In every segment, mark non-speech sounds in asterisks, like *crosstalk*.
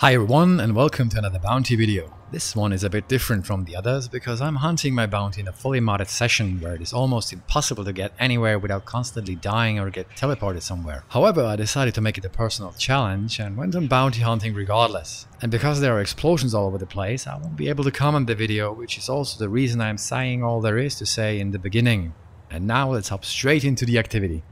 Hi everyone and welcome to another bounty video. This one is a bit different from the others because I'm hunting my bounty in a fully modded session where it is almost impossible to get anywhere without constantly dying or get teleported somewhere. However, I decided to make it a personal challenge and went on bounty hunting regardless. And because there are explosions all over the place, I won't be able to comment the video, which is also the reason I'm saying all there is to say in the beginning. And now let's hop straight into the activity.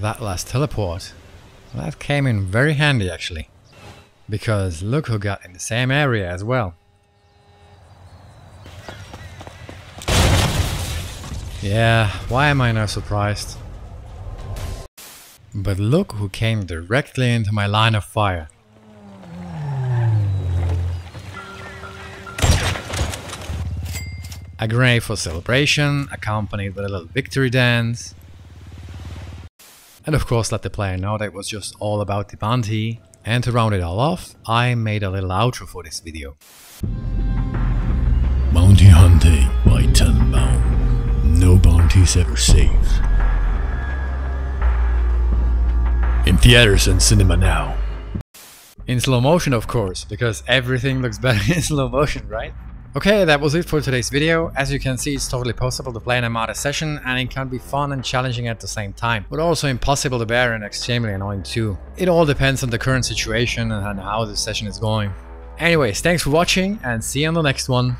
That last teleport. That came in very handy actually. Because look who got in the same area as well. Yeah, why am I not surprised? But look who came directly into my line of fire. A grenade for celebration, accompanied with a little victory dance. And of course let the player know that it was just all about the bounty. And to round it all off, I made a little outro for this video. Bounty Hunting by Tannenbaum. No bounties ever safe. In theaters and cinema now. In slow motion of course, because everything looks better *laughs* in slow motion, right? Okay, that was it for today's video. As you can see, it's totally possible to play in a modded session and it can be fun and challenging at the same time, but also impossible to bear and extremely annoying too. It all depends on the current situation and how the session is going. Anyways, thanks for watching and see you on the next one.